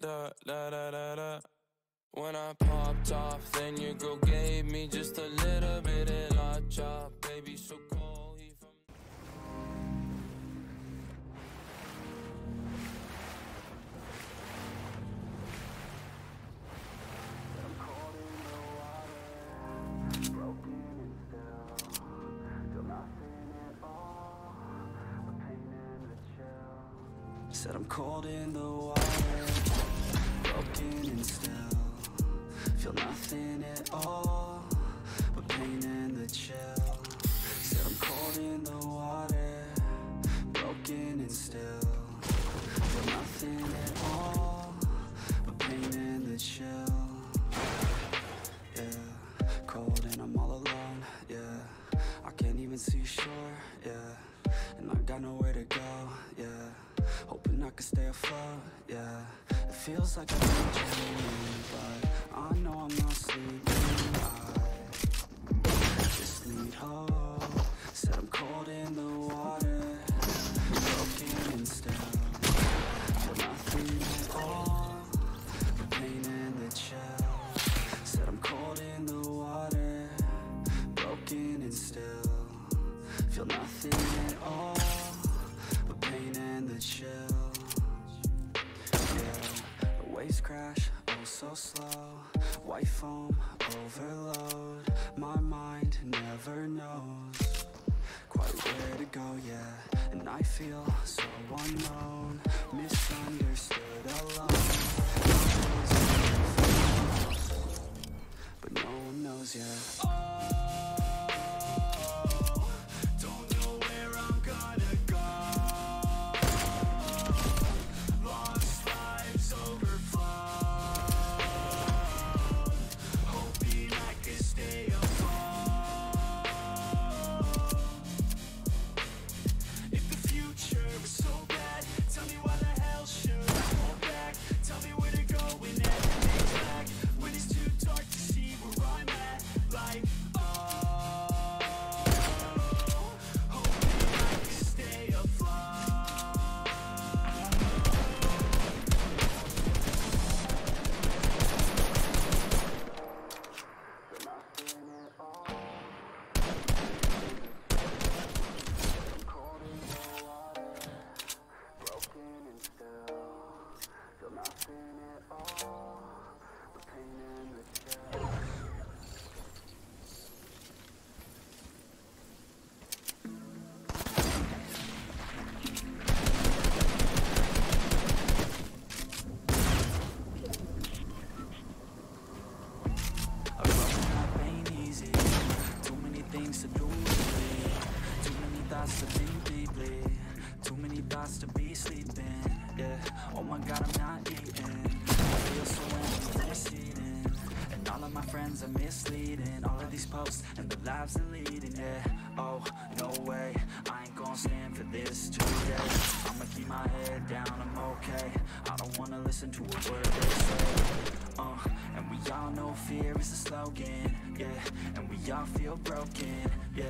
da da da da da. When I popped off, then your girl gave me just a little bit of la chop, baby, so cold. He from Said I'm cold in the water, broken and still Feel nothing at all, but pain and the chill Said I'm cold in the water, broken and still Feel nothing at all, but pain and the chill yeah Cold and I'm all alone, yeah. I can't even see shore, yeah. And I got nowhere to go, yeah. Hoping I can stay afloat, yeah feels like been dreaming But I know I'm not sleeping. I so slow. White foam overload. My mind never knows Quite where to go, yeah. And I feel so unknown Misunderstood alone. But no one knows yet. Friends are misleading. All of these posts and the lives they're leading. Yeah. Oh no way, I ain't gonna stand for this today. I'ma keep my head down. I'm okay. I don't wanna listen to a word they say. Uh, and we all know fear is a slogan, yeah. And we all feel broken, yeah.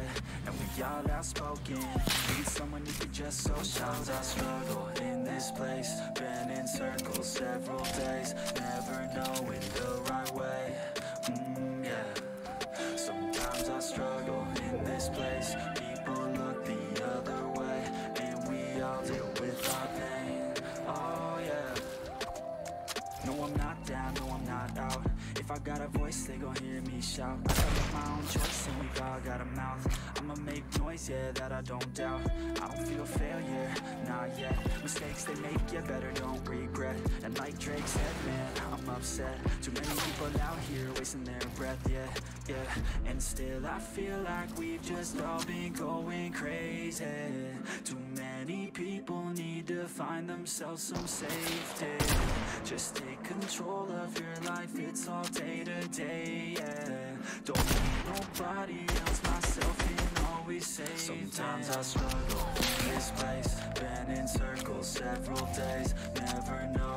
And we all outspoken. Need someone who could just so I struggle in this place. Been in circles several days, never knowing No, I'm not down, no, I'm not out. If I got a voice, they gon' hear me shout. I make my own choice and we all got a mouth. I'ma make noise, yeah, that I don't doubt. I don't feel failure, not yet. Mistakes they make, yeah, better don't regret. And like Drake said, man, I'm upset. Too many people out here wasting their breath, yeah, yeah. And still I feel like we've just all been going crazy. Too many people need to find themselves some safety. Just control of your life, it's all day to day, yeah. Don't need nobody else, myself can always save Sometimes I struggle. This place Been in circles several days Never knowing